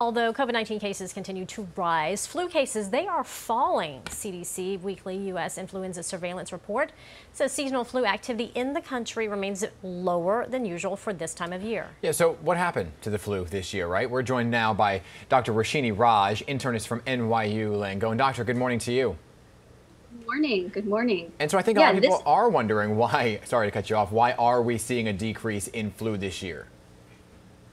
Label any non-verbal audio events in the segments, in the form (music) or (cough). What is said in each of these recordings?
Although COVID-19 cases continue to rise, flu cases, they are falling. CDC weekly U.S. influenza surveillance report says seasonal flu activity in the country remains lower than usual for this time of year. Yeah, so what happened to the flu this year, right? We're joined now by Dr. Roshini Raj, internist from NYU Langone. Doctor, good morning to you. Good morning. Good morning. And so I think yeah, a lot of people are wondering why, sorry to cut you off, why are we seeing a decrease in flu this year?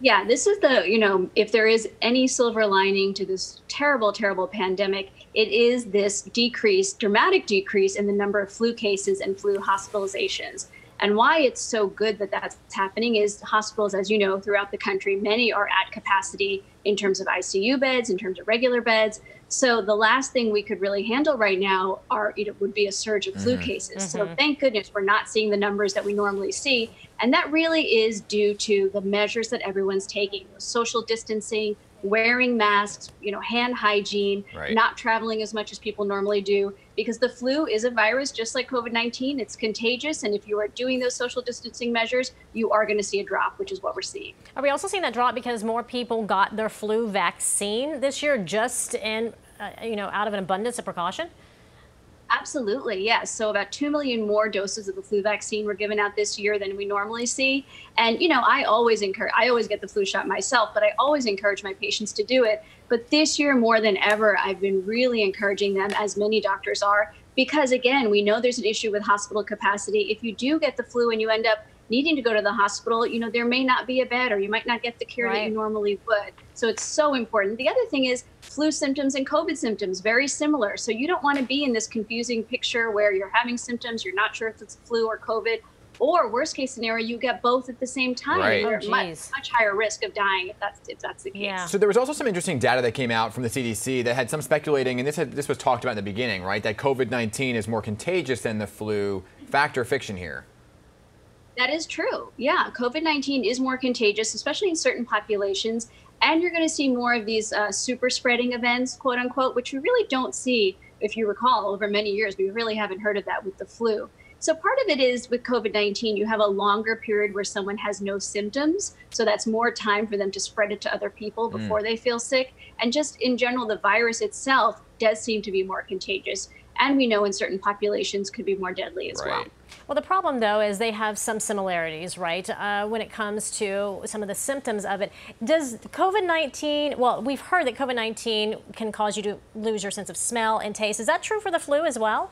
Yeah, this is the, you know, if there is any silver lining to this terrible, terrible pandemic, it is this decrease, dramatic decrease in the number of flu cases and flu hospitalizations. And why it's so good that that's happening is hospitals, as you know, throughout the country, many are at capacity in terms of ICU beds, in terms of regular beds. So the last thing we could really handle right now are you know would be a surge of flu mm-hmm. cases. Mm-hmm. So thank goodness we're not seeing the numbers that we normally see, and that really is due to the measures that everyone's taking: social distancing, wearing masks, you know, hand hygiene, right. not traveling as much as people normally do, because the flu is a virus just like COVID-19. It's contagious, and if you are doing those social distancing measures, you are going to see a drop, which is what we're seeing. Are we also seeing that drop because more people got their flu vaccine this year, just in uh, you know, out of an abundance of precaution? Absolutely, yes. So about 2 million more doses of the flu vaccine were given out this year than we normally see. And, you know, I always encourage, I always get the flu shot myself, but I always encourage my patients to do it. But this year, more than ever, I've been really encouraging them, as many doctors are, because again, we know there's an issue with hospital capacity. If you do get the flu and you end up needing to go to the hospital, you know, there may not be a bed or you might not get the care right. that you normally would. So it's so important. The other thing is flu symptoms and COVID symptoms, very similar. So you don't want to be in this confusing picture where you're having symptoms, you're not sure if it's flu or COVID, or worst case scenario, you get both at the same time. Right. You're oh, much, much higher risk of dying if that's if that's the case. Yeah. So there was also some interesting data that came out from the CDC that had some speculating, and this had, this was talked about in the beginning, right? That COVID-19 is more contagious than the flu. Fact or fiction here? That is true. Yeah, COVID 19 is more contagious, especially in certain populations. And you're going to see more of these uh, super spreading events, quote unquote, which we really don't see, if you recall, over many years. We really haven't heard of that with the flu. So part of it is with COVID 19, you have a longer period where someone has no symptoms. So that's more time for them to spread it to other people mm. before mm. they feel sick. And just in general, the virus itself does seem to be more contagious and we know in certain populations could be more deadly as right. well. Well, the problem, though, is they have some similarities, right, uh, when it comes to some of the symptoms of it. Does COVID 19, well, we've heard that COVID 19 can cause you to lose your sense of smell and taste. Is that true for the flu as well?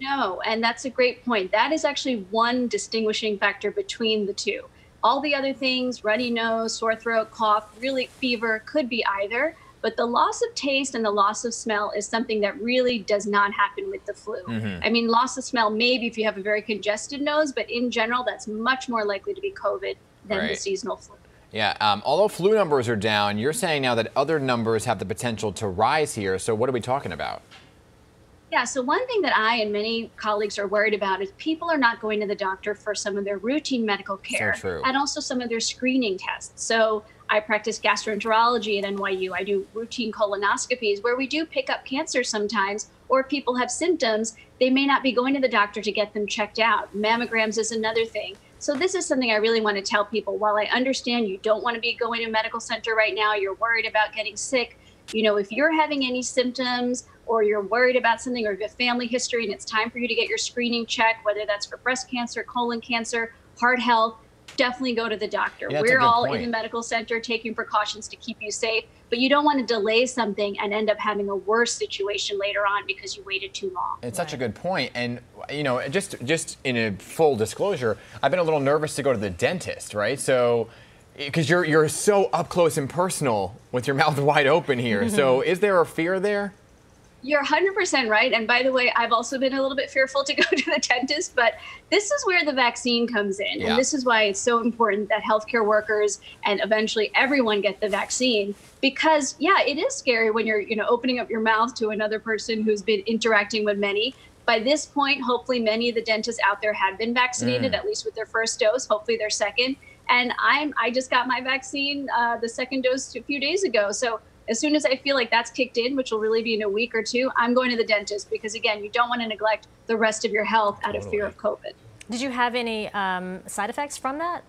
No, and that's a great point. That is actually one distinguishing factor between the two. All the other things, runny nose, sore throat, cough, really fever, could be either. But the loss of taste and the loss of smell is something that really does not happen with the flu. Mm-hmm. I mean, loss of smell, maybe if you have a very congested nose, but in general, that's much more likely to be COVID than right. the seasonal flu. Yeah, um, although flu numbers are down, you're saying now that other numbers have the potential to rise here. So, what are we talking about? Yeah, so one thing that I and many colleagues are worried about is people are not going to the doctor for some of their routine medical care so and also some of their screening tests. So I practice gastroenterology at NYU. I do routine colonoscopies where we do pick up cancer sometimes, or if people have symptoms, they may not be going to the doctor to get them checked out. Mammograms is another thing. So, this is something I really want to tell people. While I understand you don't want to be going to a medical center right now, you're worried about getting sick. You know, if you're having any symptoms or you're worried about something or you have family history and it's time for you to get your screening check, whether that's for breast cancer, colon cancer, heart health, definitely go to the doctor. Yeah, We're all point. in the medical center taking precautions to keep you safe, but you don't want to delay something and end up having a worse situation later on because you waited too long. It's right. such a good point. And you know, just just in a full disclosure, I've been a little nervous to go to the dentist, right? So because you're you're so up close and personal with your mouth (laughs) wide open here. so mm-hmm. is there a fear there? You're 100% right. And by the way, I've also been a little bit fearful to (laughs) go to the dentist, but this is where the vaccine comes in. Yeah. And this is why it's so important that healthcare workers and eventually everyone get the vaccine because yeah, it is scary when you're, you know, opening up your mouth to another person who's been interacting with many. By this point, hopefully many of the dentists out there have been vaccinated, mm. at least with their first dose, hopefully their second. And I'm I just got my vaccine, uh, the second dose a few days ago. So as soon as I feel like that's kicked in, which will really be in a week or two, I'm going to the dentist because, again, you don't want to neglect the rest of your health out totally. of fear of COVID. Did you have any um, side effects from that?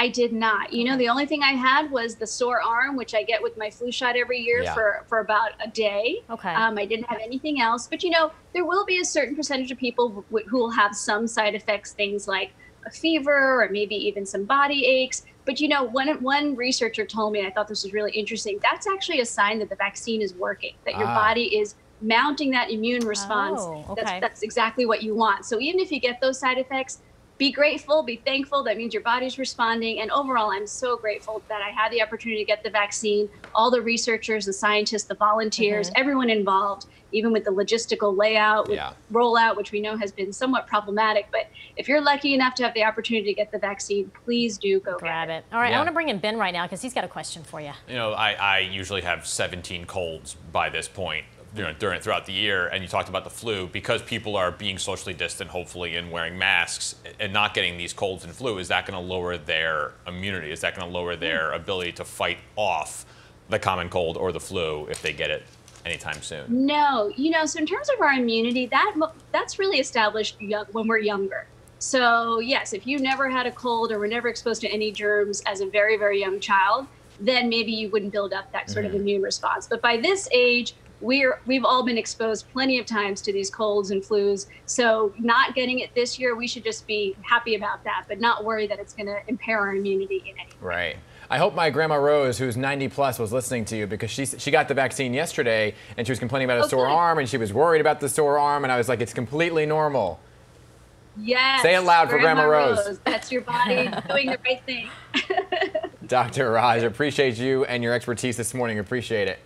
I did not. You know, the only thing I had was the sore arm, which I get with my flu shot every year Yeah. for, for about a day. Okay. Um, I didn't have anything else. But, you know, there will be a certain percentage of people wh- who will have some side effects, things like a fever or maybe even some body aches. But, you know, one, one researcher told me, and I thought this was really interesting, that's actually a sign that the vaccine is working, that your Ah. body is mounting that immune response. Oh, that's, okay. that's exactly what you want. So even if you get those side effects, be grateful, be thankful. That means your body's responding. And overall, I'm so grateful that I had the opportunity to get the vaccine. All the researchers, the scientists, the volunteers, mm-hmm. everyone involved, even with the logistical layout, with Yeah. rollout, which we know has been somewhat problematic. But if you're lucky enough to have the opportunity to get the vaccine, please do go Grab get it. All right, I want to bring in Ben right now because he's got a question for you. you know, I, I usually have 17 colds by this point, you know, during throughout the year. And you talked about the flu because people are being socially distant, hopefully, and wearing masks and not getting these colds and flu. Is that going to lower their immunity? Is that going to lower hmm. their ability to fight off the common cold or the flu if they get it anytime soon? No, you know, so in terms of our immunity, that that's really established young, when we're younger. So yes, if you never had a cold or were never exposed to any germs as a very very young child, then maybe you wouldn't build up that sort of mm-hmm. immune response. But by this age, we're we've all been exposed plenty of times to these colds and flus. So not getting it this year, we should just be happy about that, but not worry that it's going to impair our immunity in any way. Right. I hope my grandma Rose, who's 90 plus, was listening to you because she she got the vaccine yesterday and she was complaining about a Oh, sore arm and she was worried about the sore arm and I was like, it's completely normal. Yes. Say it loud for Grandma Rose. That's your body (laughs) doing the right thing. (laughs) Dr. Raj, appreciate you and your expertise this morning. Appreciate it.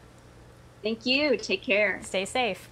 Thank you. Take care. Stay safe.